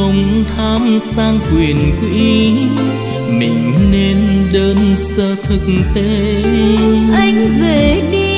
không tham sang quyền quý mình nên đơn sơ thực tế. Anh về đi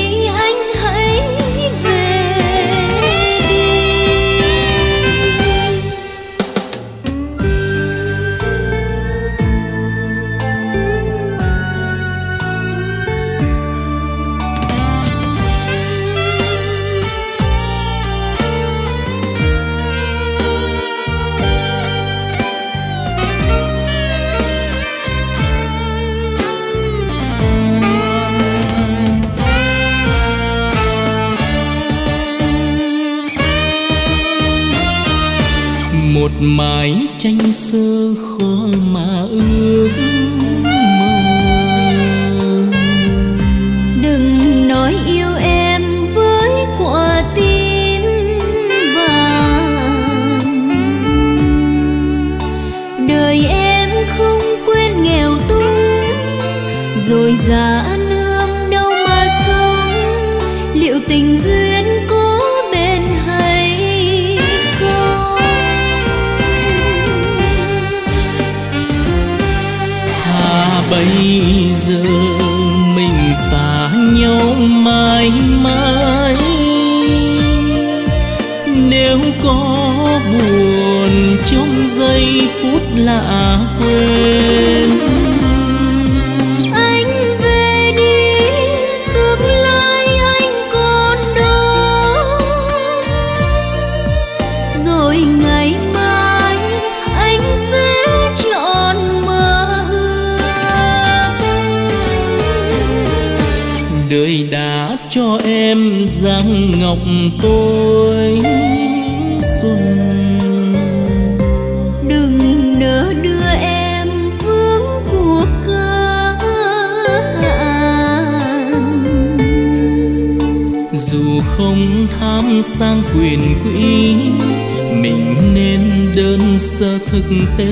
giờ thực tế.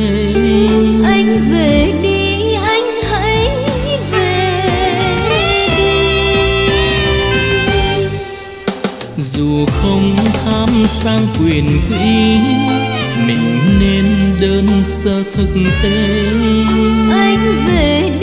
Anh về đi anh hãy về đi. Dù không tham sang quyền quý mình nên đơn sơ thực tế. Anh về đi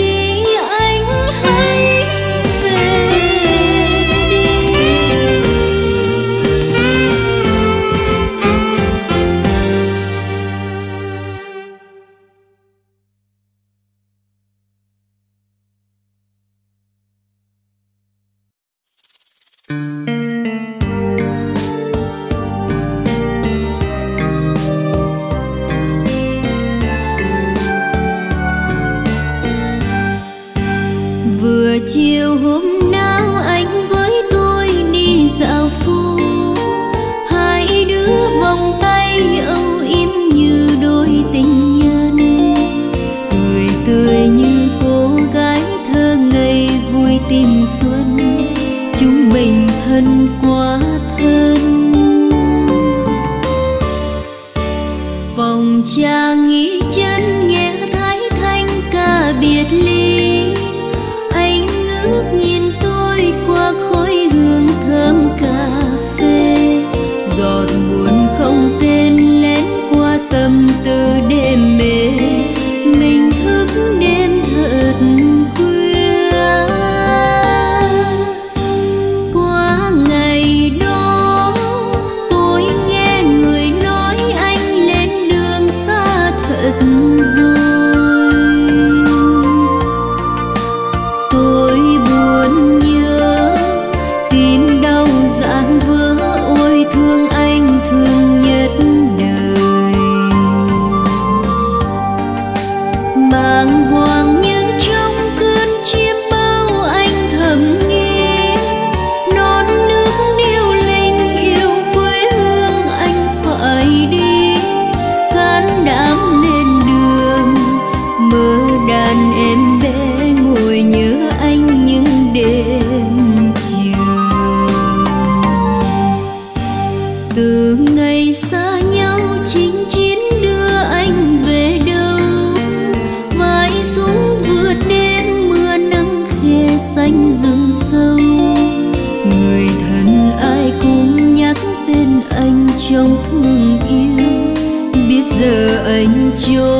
mình chưa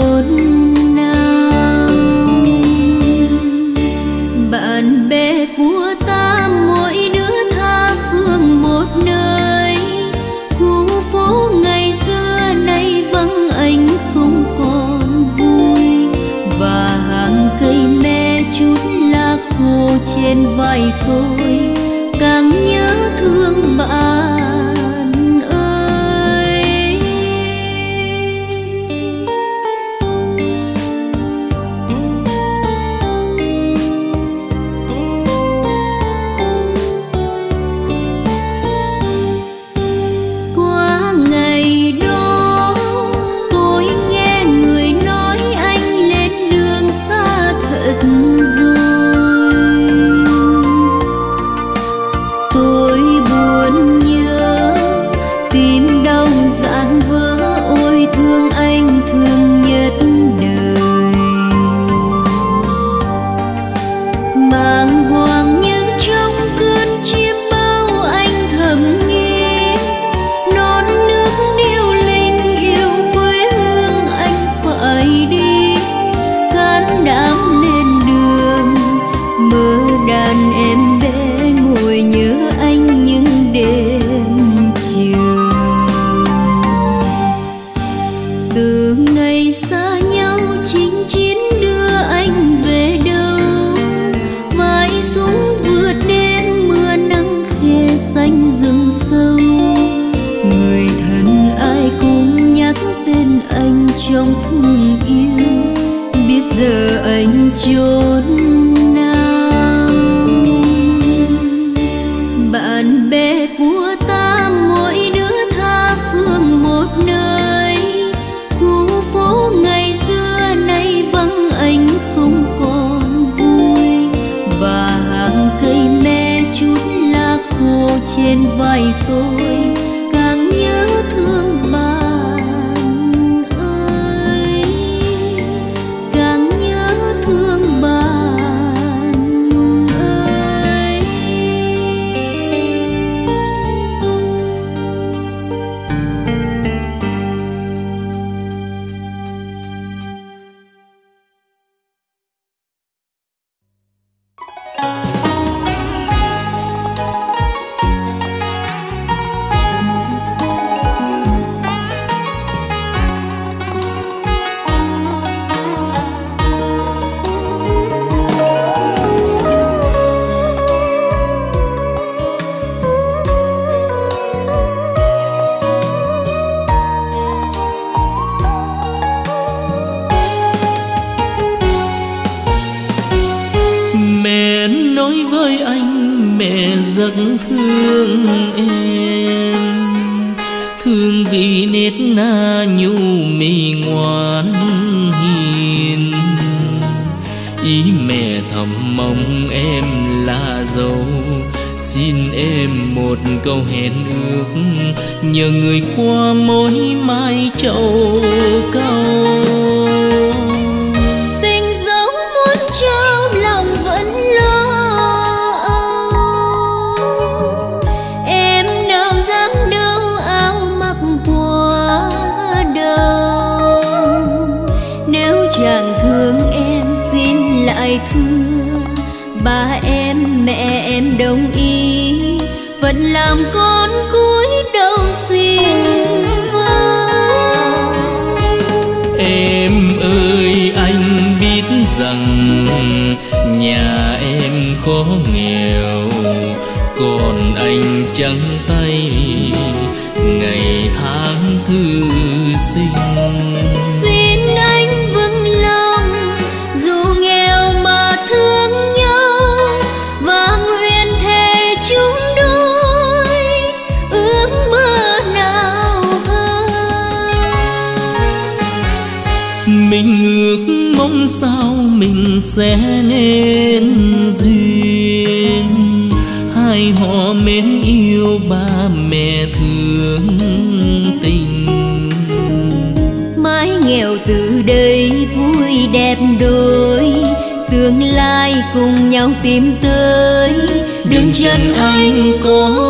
sẽ nên duyên. Hai họ mến yêu ba mẹ thương tình. Mái nghèo từ đây vui đẹp đôi tương lai cùng nhau tìm tới. Đừng chân anh có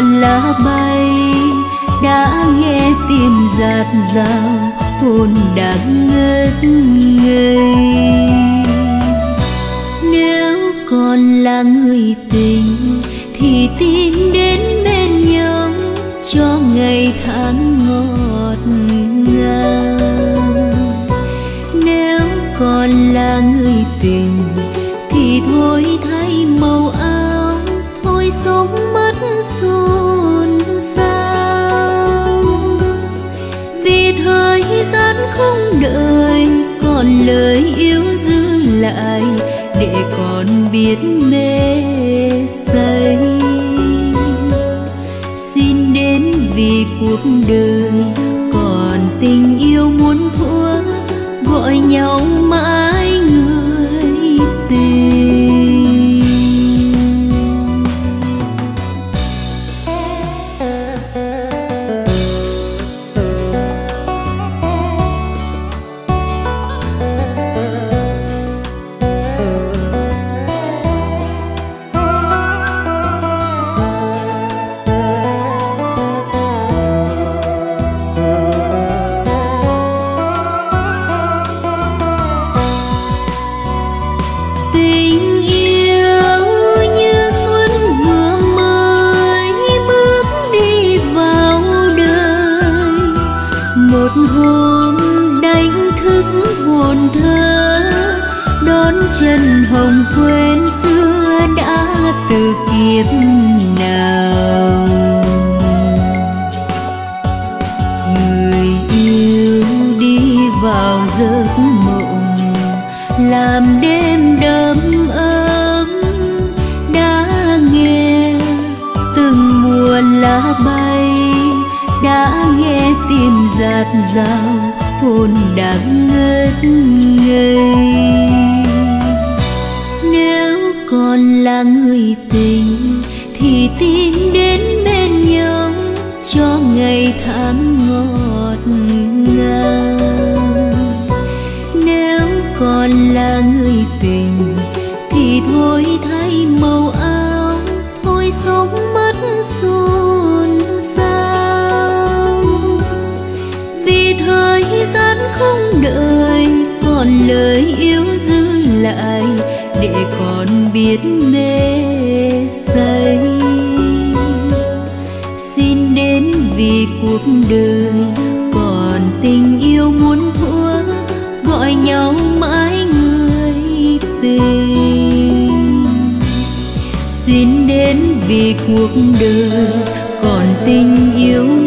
lá bay đã nghe tim giạt rào hồn đang ngất ngây. Nếu còn là người tình, thì tin đến bên nhau cho ngày tháng ngọt ngào. Nếu còn là người tình, thì thôi đời còn lời yêu giữ lại để còn biết mê say. Xin đến vì cuộc đời còn tình yêu muốn thua, gọi nhau mãi. tình thì thôi thay màu áo, thôi sống mất rộn ràng vì thời gian không đợi, còn lời yêu giữ lại, để còn biết mê say. Xin đến vì cuộc đời vì cuộc đời còn tình yêu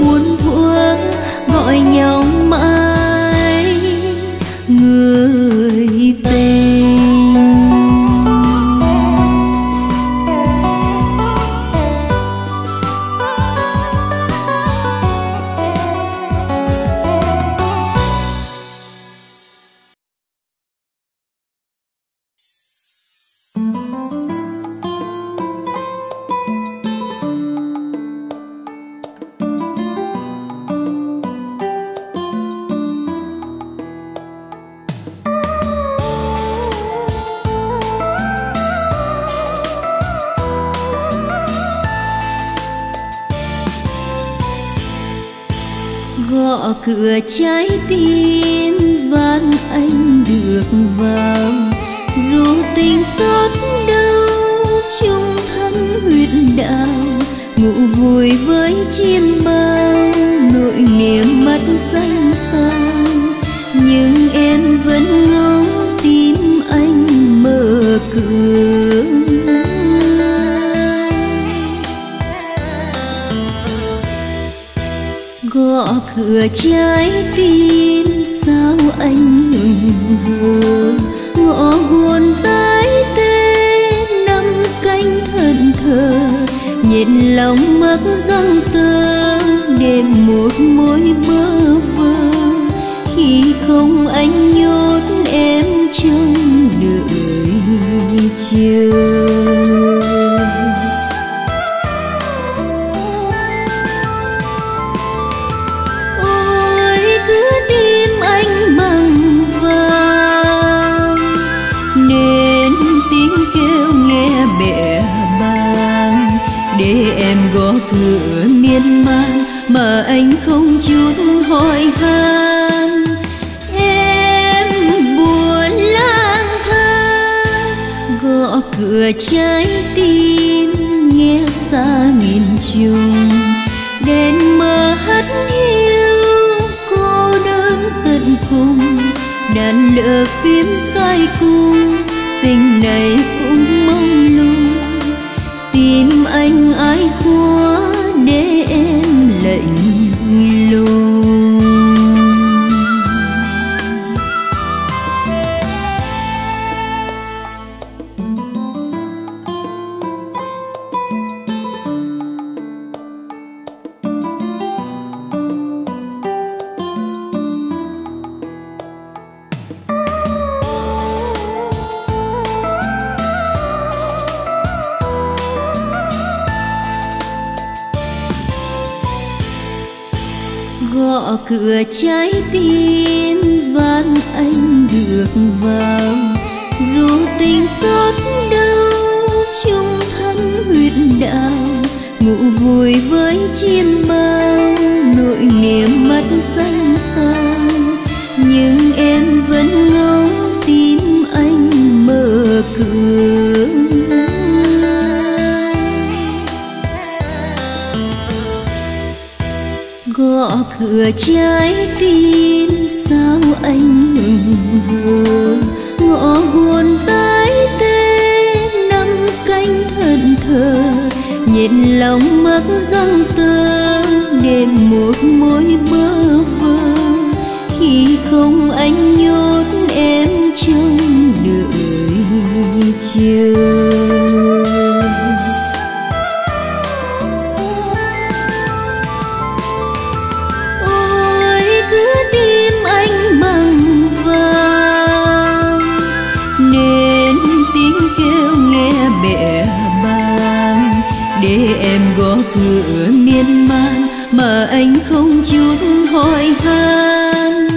ngựa miên man mà anh không chút hỏi han.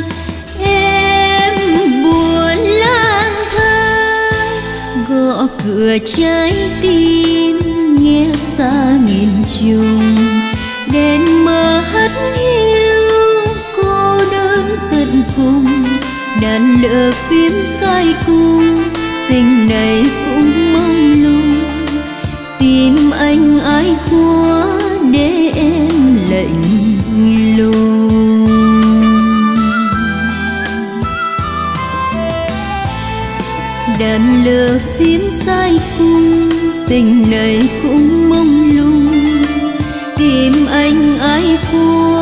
Em buồn lang thang, gõ cửa trái tim, nghe xa nghìn trùng. Đèn mờ hắt hiu, cô đơn tận cùng. Đàn nợ phím sai cung tình này cũng mong lung tìm anh ai khua định luôn. Đèn lửa phím sai cung, tình này cũng mong lung. Tìm anh ai vui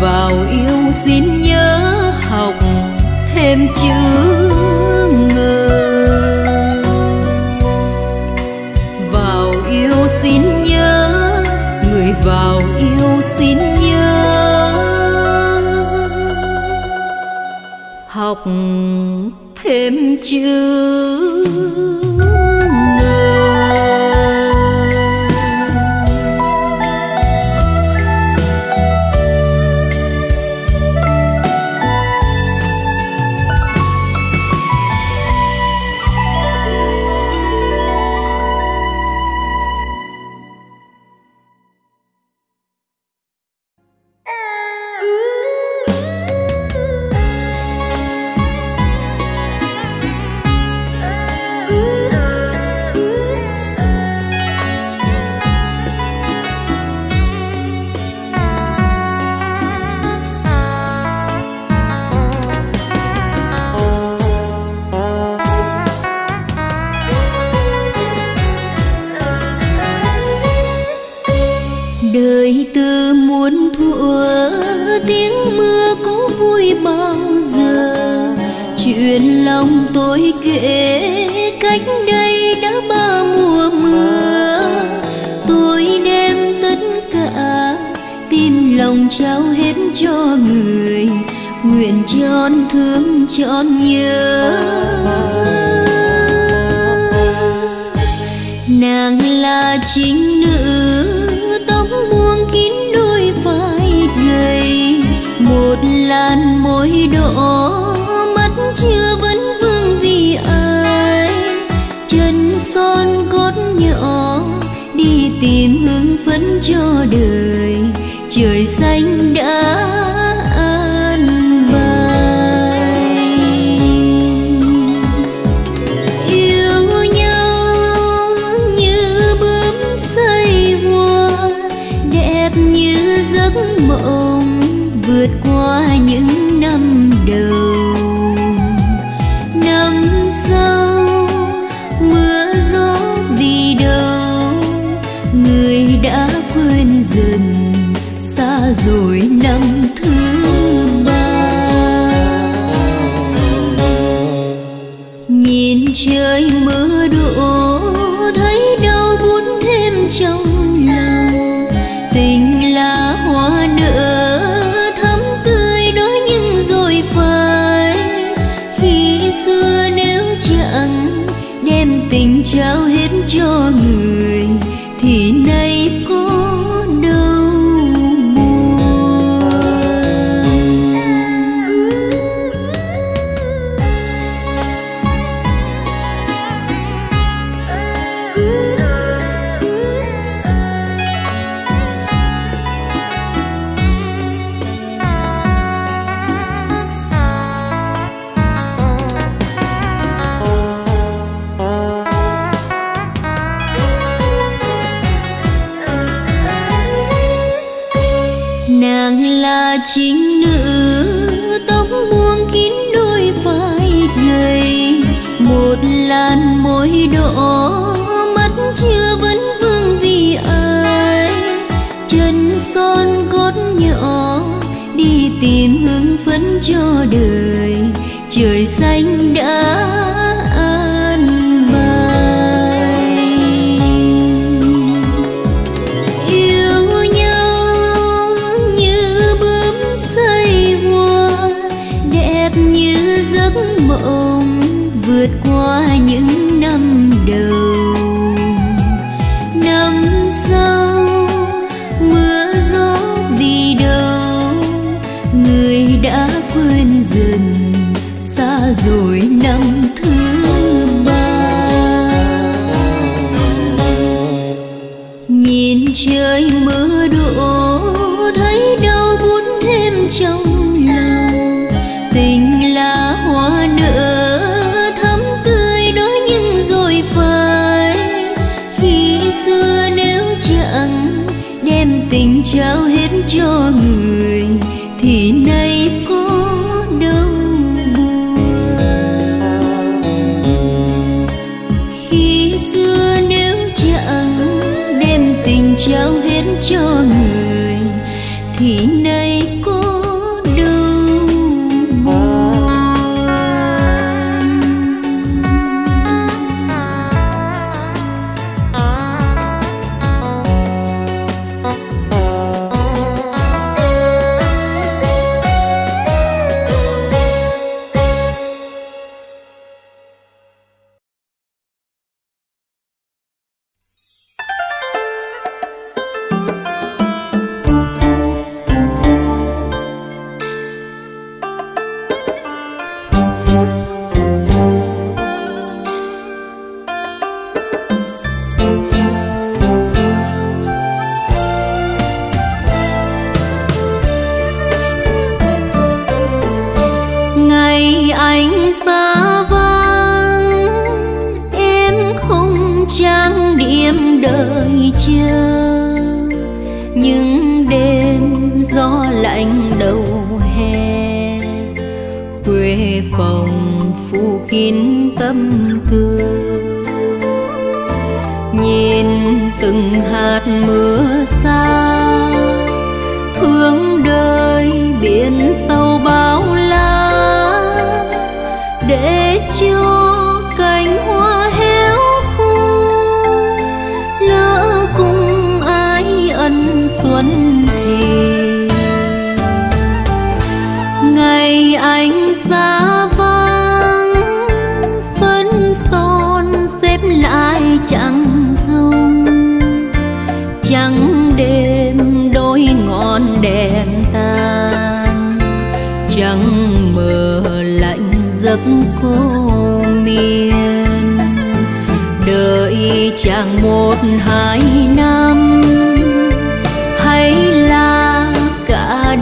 giấc qua những năm đầu. Năm sau, mưa gió vì đâu người đã quên dần xa rồi năm trời xanh xưa nếu chẳng đem tình trao hết cho người thì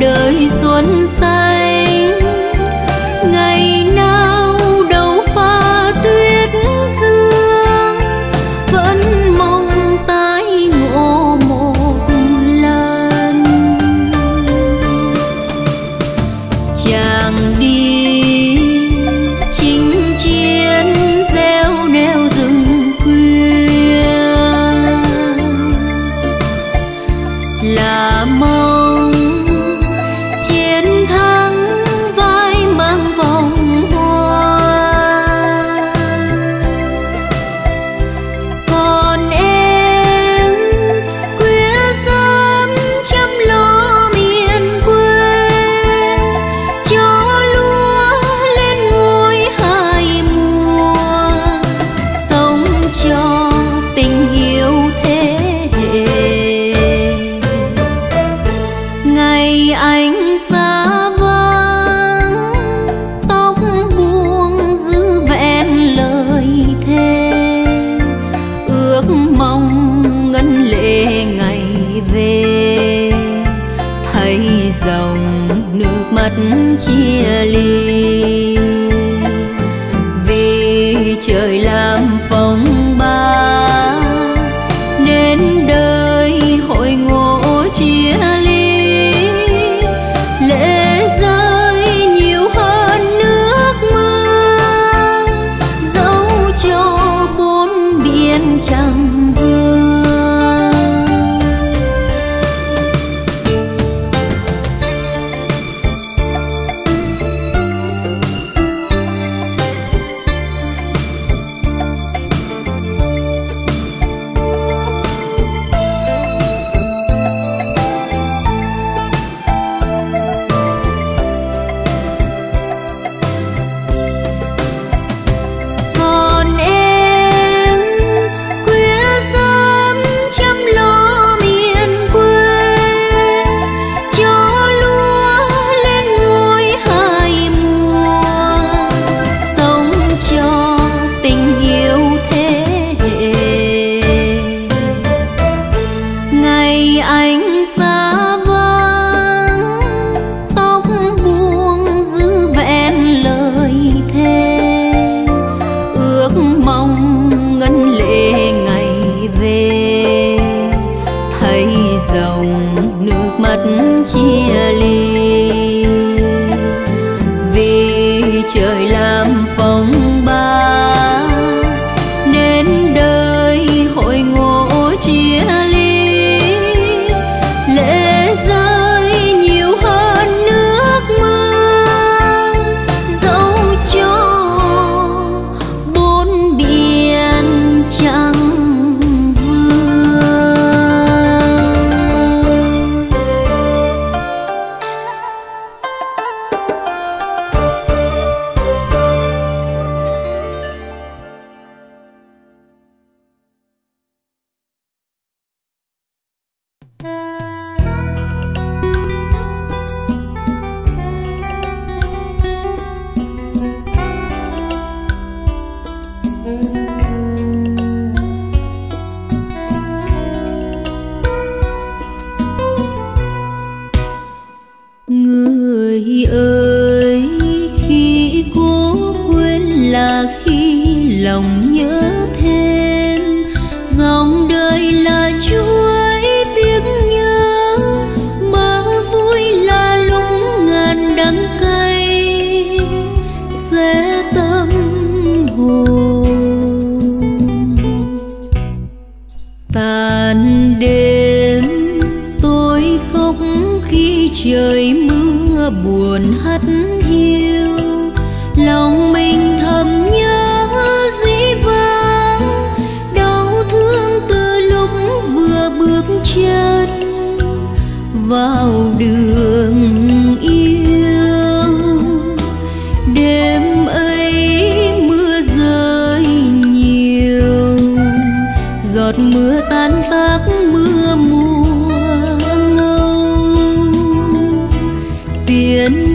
đời xuân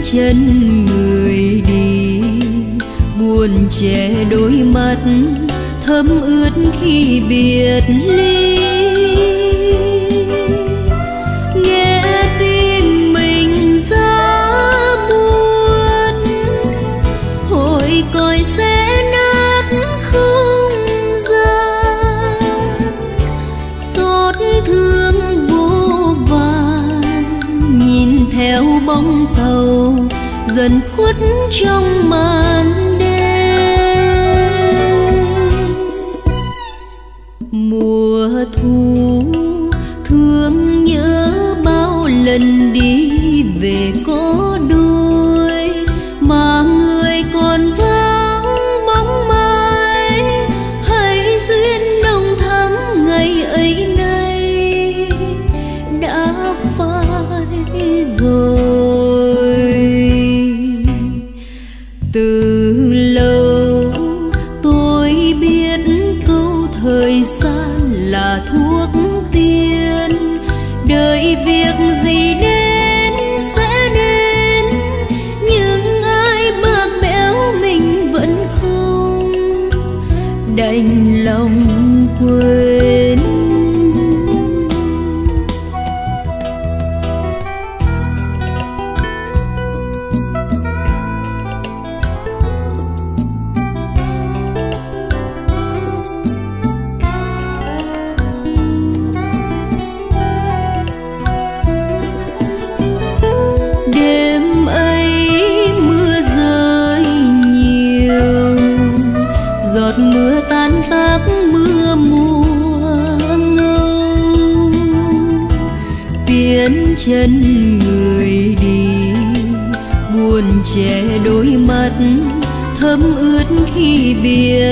chân người đi. Buồn che đôi mắt thấm ướt khi biệt ly. trong màn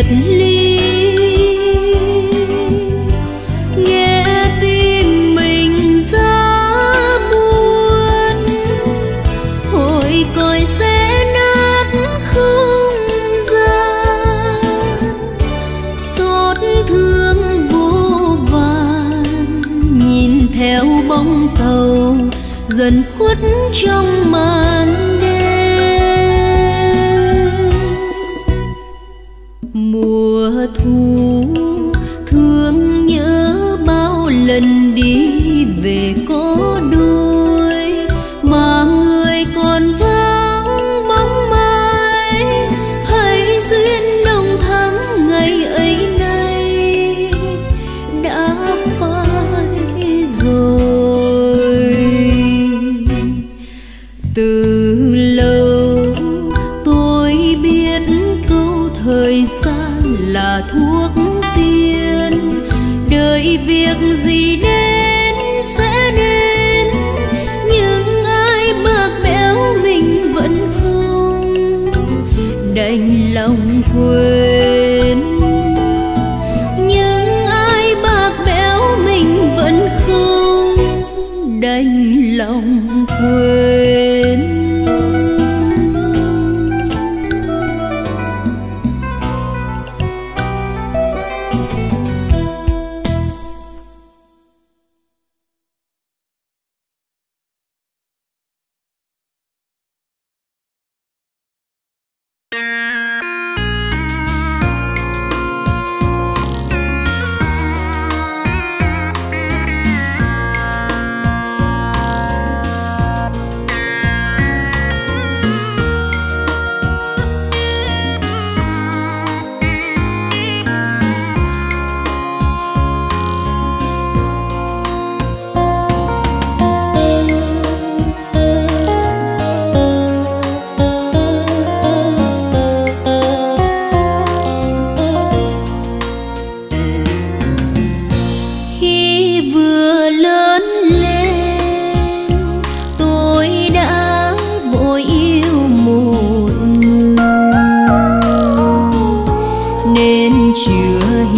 biệt ly. Nghe tim mình giá buồn, hồi còi sẽ nát không gian xót thương vô vàn, nhìn theo bóng tàu dần khuất trong màn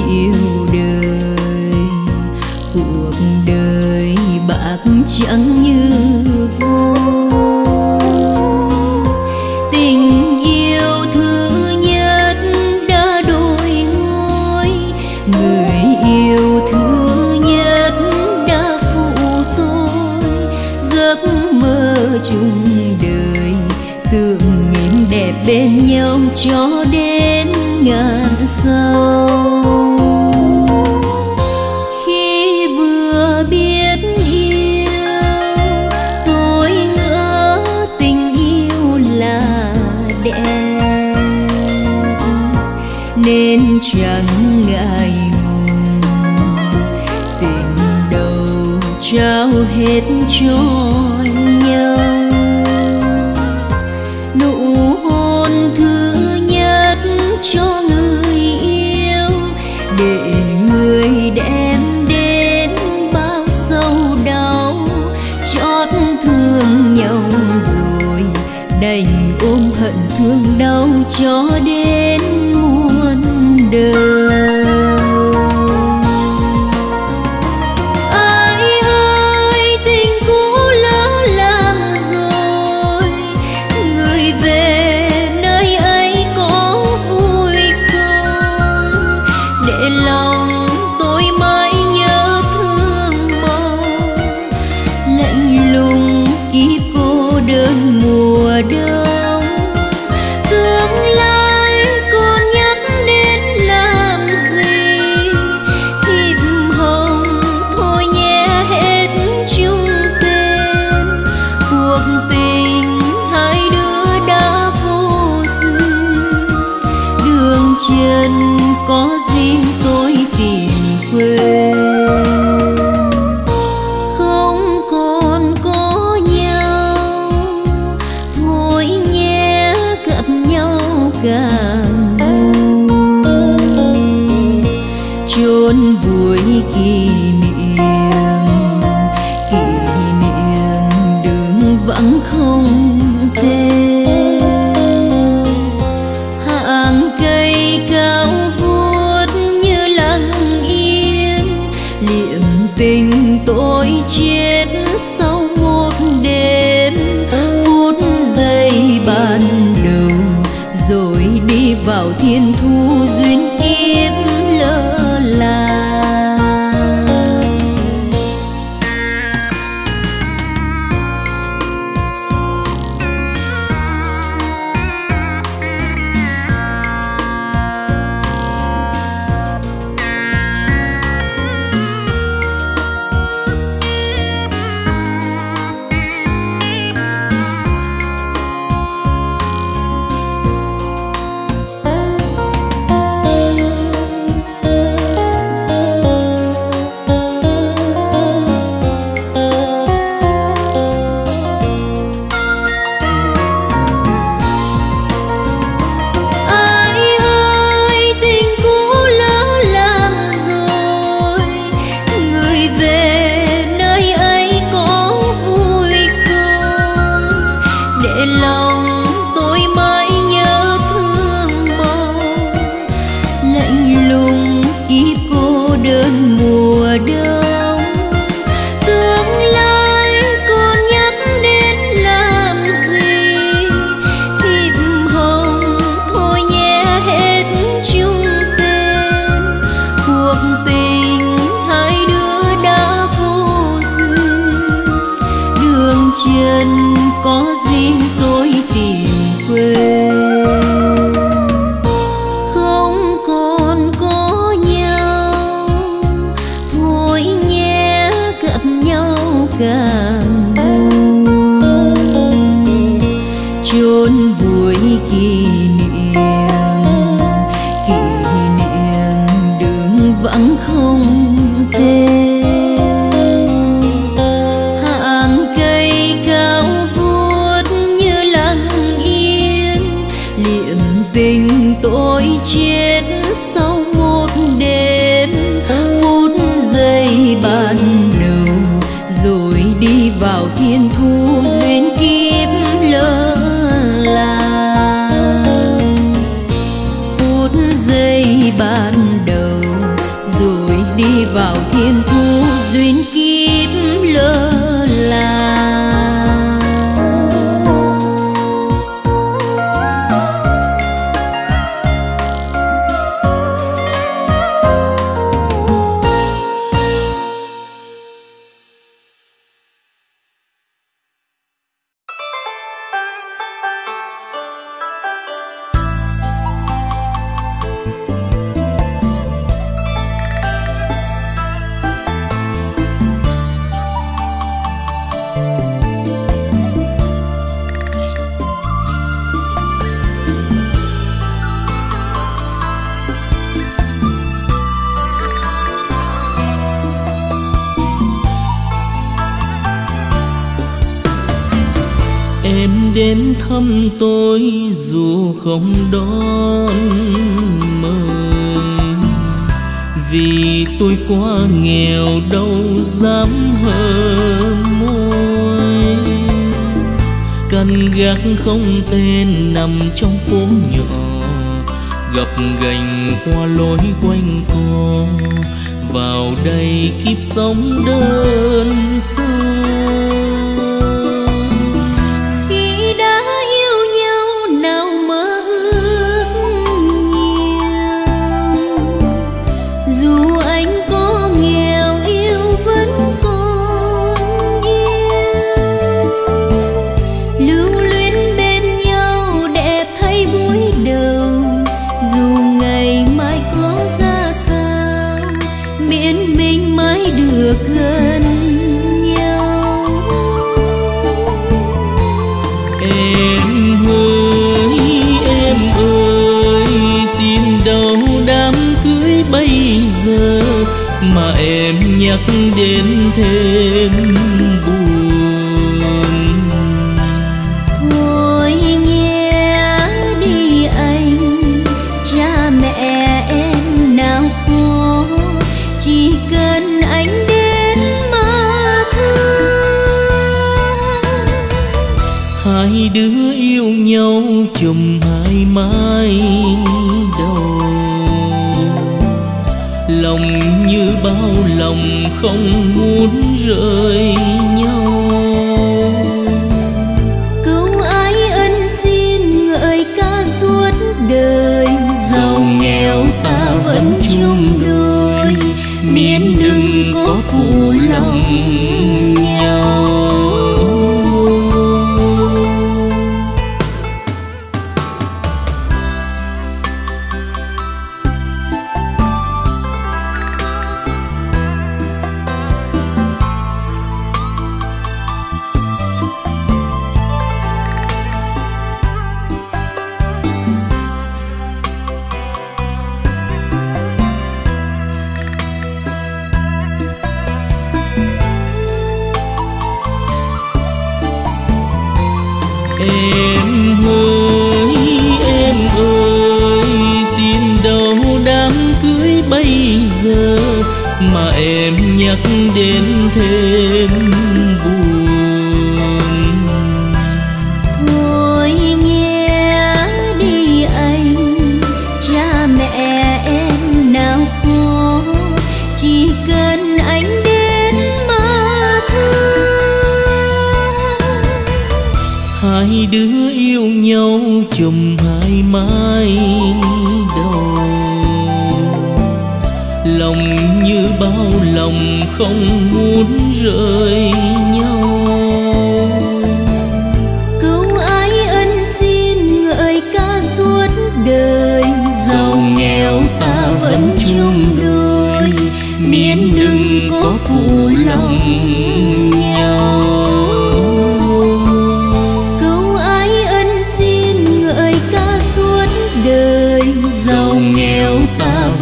yêu đời. Cuộc đời bạc trắng như vô. Tình yêu thứ nhất đã đổi ngôi người yêu thứ nhất đã phụ tôi. Giấc mơ chung đời, tưởng mỉm đẹp bên nhau cho 坎坷 tội chết sâu thêm buồn. Thôi nhé đi anh cha mẹ em nào có. Chỉ cần anh đến mà thương. Hai đứa yêu nhau chùm hai mai không muốn rời.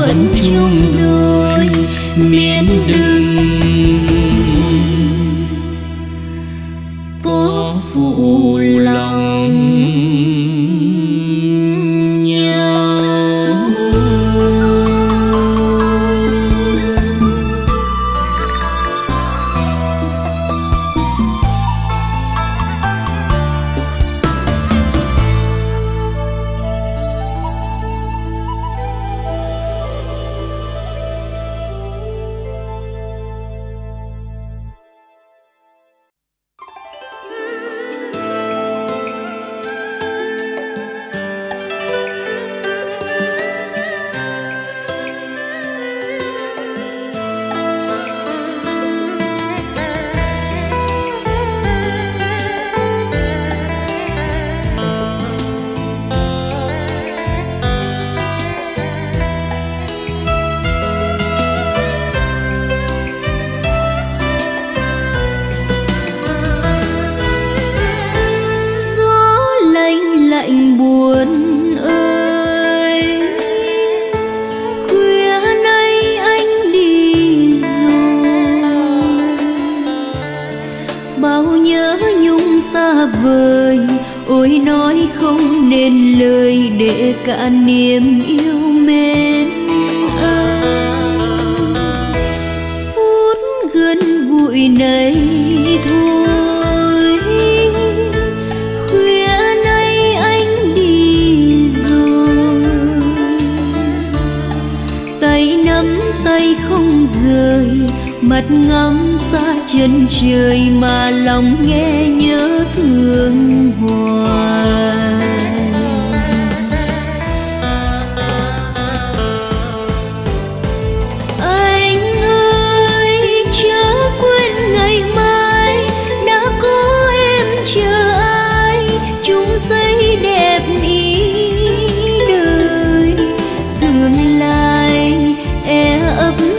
vẫn chung đôi.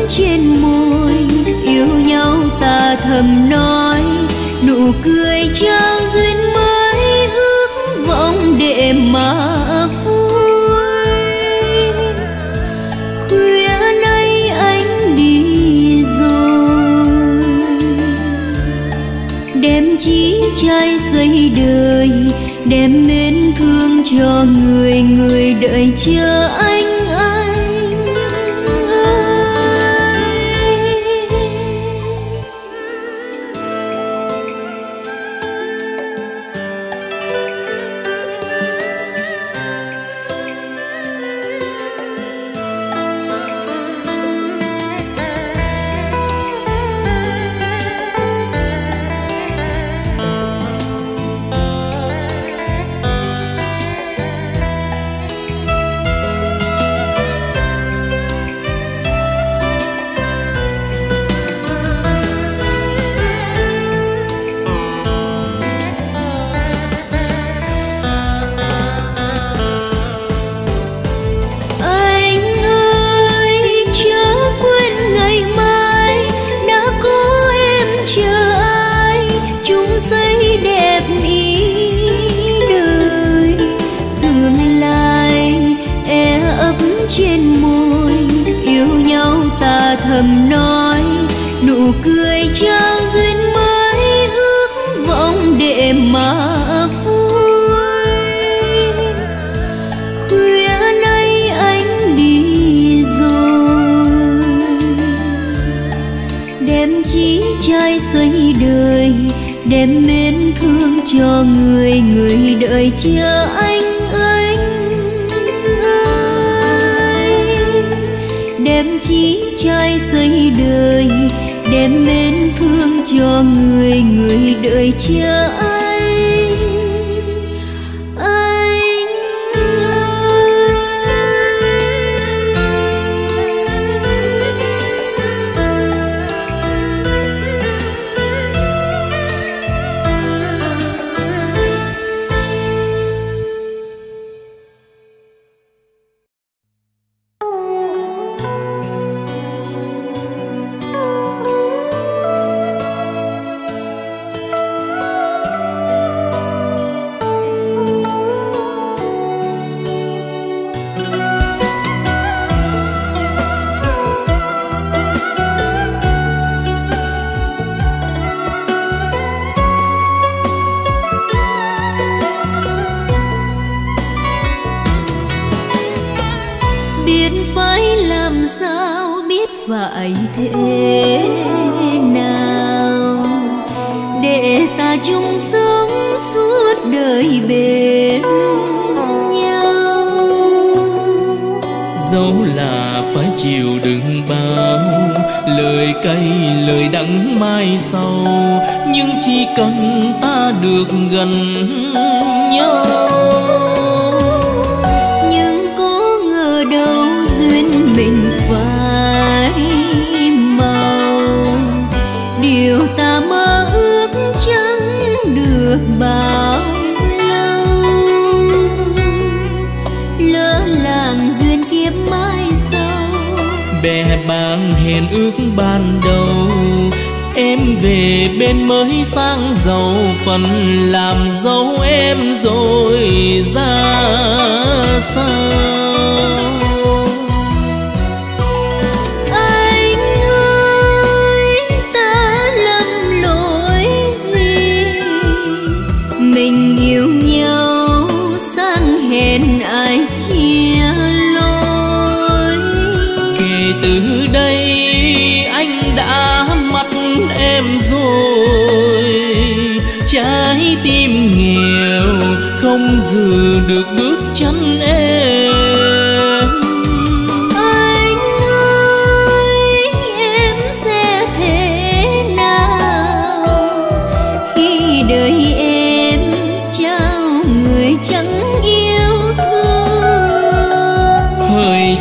trên môi, yêu nhau ta thầm nói. Nụ cười trao duyên mới ước vọng để mà vui. Khuya nay anh đi rồi. Đem chí trai dây đời, đem mến thương cho người người đợi chờ anh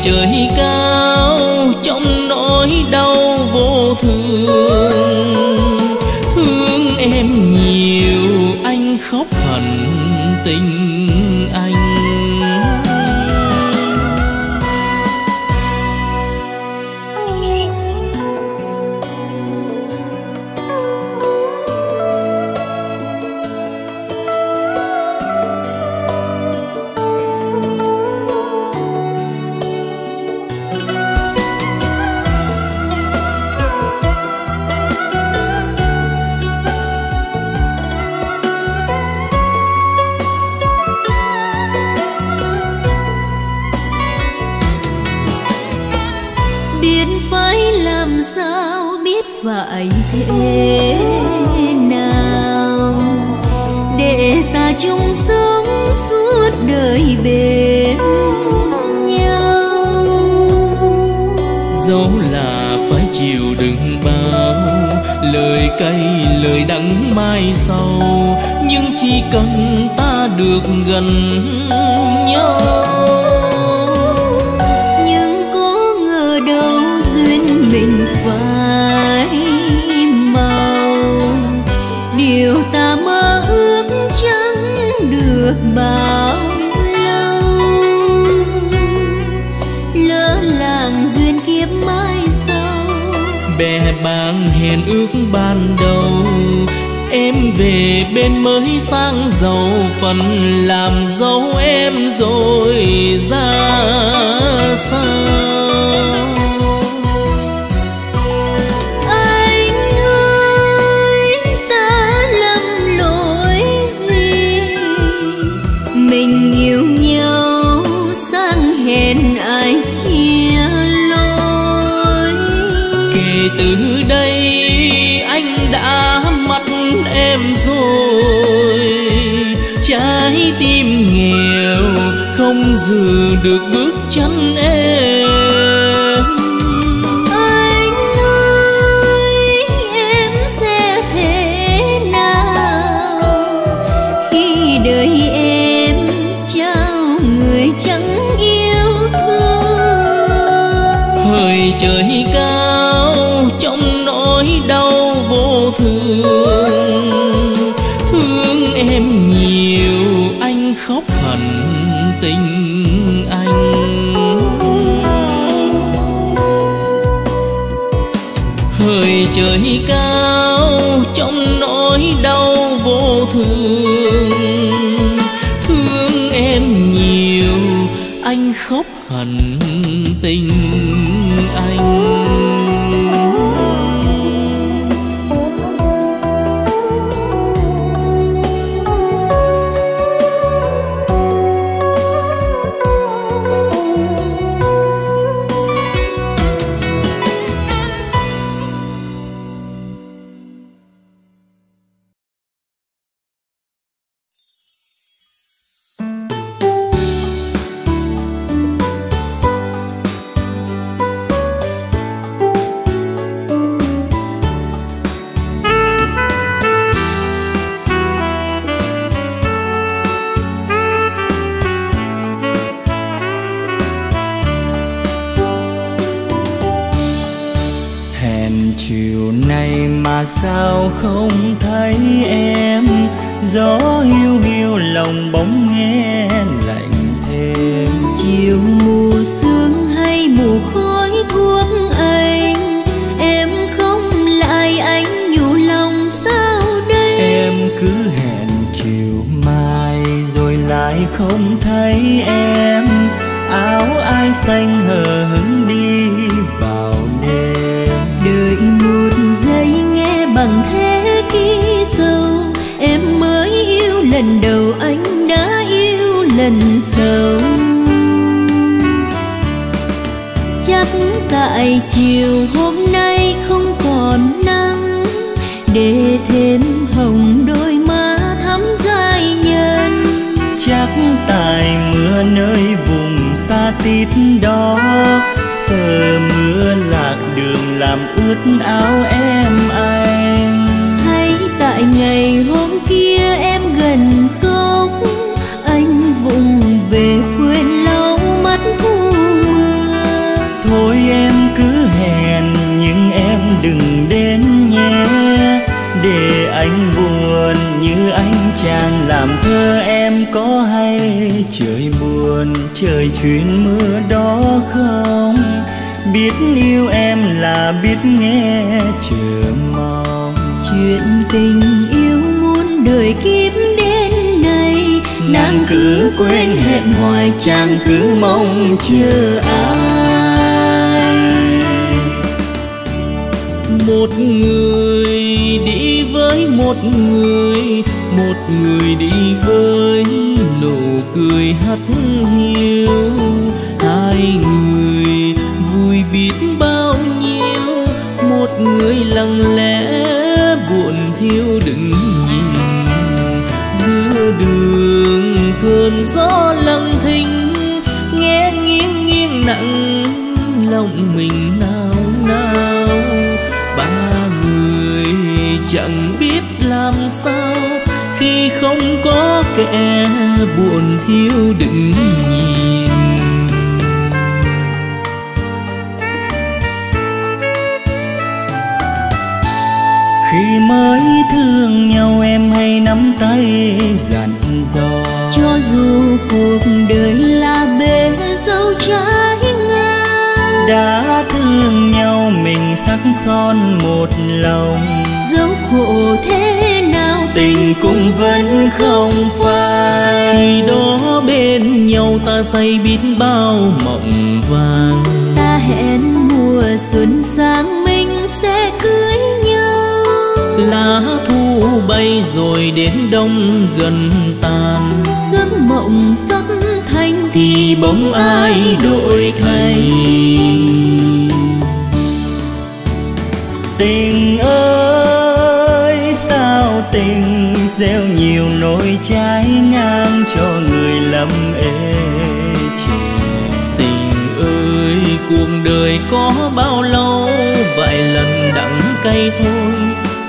trời cao trong nỗi đau vô thường. Tại mưa nơi vùng xa tít đó. Sợ mưa lạc đường làm ướt áo em anh. Hay tại ngày hôm kia em gần không anh vùng về quên lau mắt thu mưa. Thôi em cứ hẹn nhưng em đừng đến để anh buồn như anh chàng làm thơ em có hay? Trời buồn trời chuyên mưa đó không? Biết yêu em là biết nghe chờ mong. Chuyện tình yêu muôn đời kiếp đến nay nàng cứ quên hẹn hoài chàng cứ mong chờ ai. Một người một người một người đi với nụ cười hắt hiu. Hai người vui biết bao nhiêu, một người lặng lẽ buồn thiêu đừng kẻ buồn thiếu đừng nhìn. Khi mới thương nhau em hay nắm tay dặn dò. Cho dù cuộc đời là bể dâu trái ngang đã thương nhau mình sắc son một lòng. dẫu khổ thế tình cũng vẫn không phai. Khi đó bên nhau ta say biết bao mộng vàng. Ta hẹn mùa xuân sang mình sẽ cưới nhau. Lá thu bay rồi đến đông gần tàn. Giấc mộng sắp thành thì bóng ai đổi thay. Tình ơi tình gieo nhiều nỗi trái ngang cho người lầm ê chề. Tình ơi cuộc đời có bao lâu? Vài lần đắng cay thôi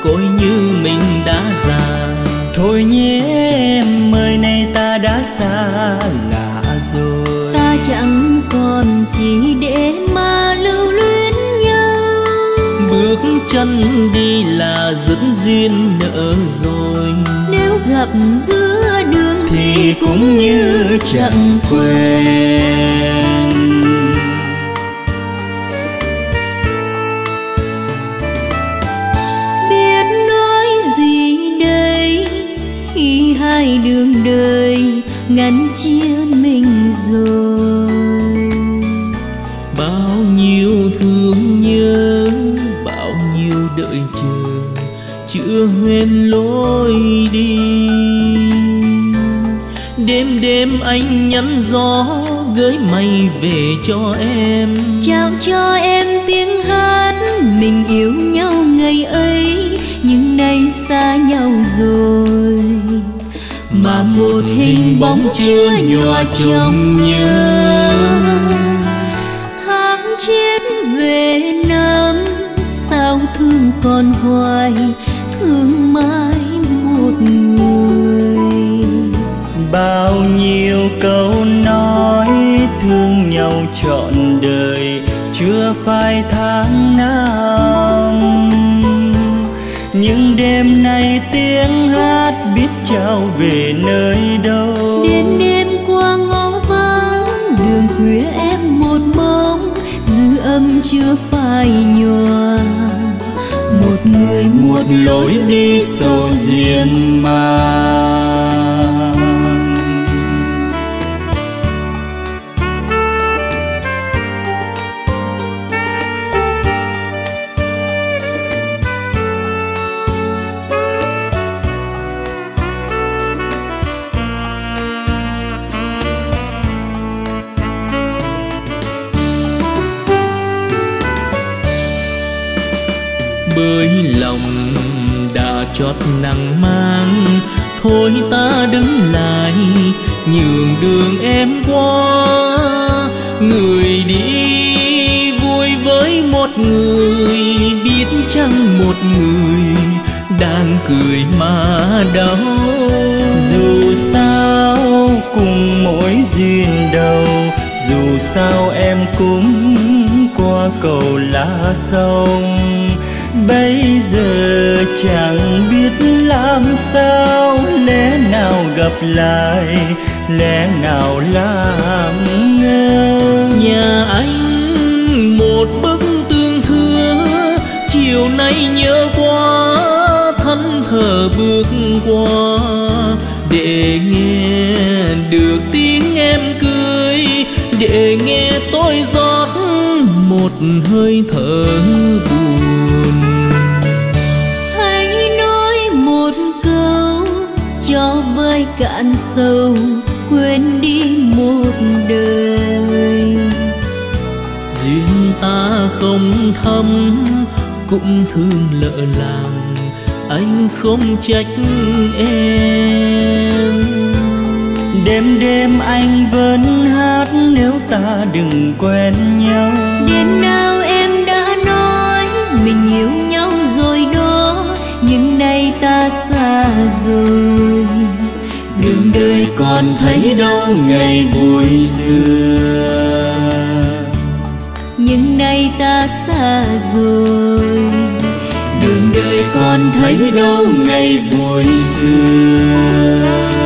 coi như mình đã già. Thôi nhé em mời này ta đã xa lạ rồi. Ta chẳng còn chỉ để mà lưu luyến nhau. Bước chân đi là dẫn duyên nợ rồi. Nếu gặp giữa đường thì cũng như chẳng quen. Biết nói gì đây khi hai đường đời ngăn chia mình rồi? Bao nhiêu thương nhớ bao nhiêu đợi chưa huyên lối đi. Đêm đêm anh nhắn gió gửi mây về cho em. Trao cho em tiếng hát, mình yêu nhau ngày ấy, nhưng nay xa nhau rồi. Mà một hình bóng chưa nhòa trong nhớ. Tháng chết về năm, sao thương còn hoài? Chưa phải tháng năm. Nhưng đêm nay tiếng hát biết trao về nơi đâu. Đêm đêm qua ngõ vắng, đường khuya em một bóng dư âm chưa phai nhòa. Một người một lối đi sâu riêng mà với lòng đã chót nắng mang. Thôi ta đứng lại, nhường đường em qua. Người đi vui với một người, biết chăng một người đang cười mà đau. Dù sao cùng mỗi duyên đầu, dù sao em cũng qua cầu lá sông bây giờ chẳng biết làm sao, lẽ nào gặp lại, lẽ nào làm ngơ? Nhà anh một bức tương thưa, chiều nay nhớ quá thân thờ bước qua. Để nghe được tiếng em cười, để nghe tôi rót một hơi thở buồn. Cạn sâu quên đi một đời. Duyên ta không thâm cũng thương lỡ làng anh không trách em. Đêm đêm anh vẫn hát nếu ta đừng quen nhau. Đêm nào em đã nói mình yêu nhau rồi đó nhưng nay ta xa rồi đời còn thấy đâu ngày vui xưa. Nhưng nay ta xa rồi, đường đời còn thấy đâu ngày vui xưa.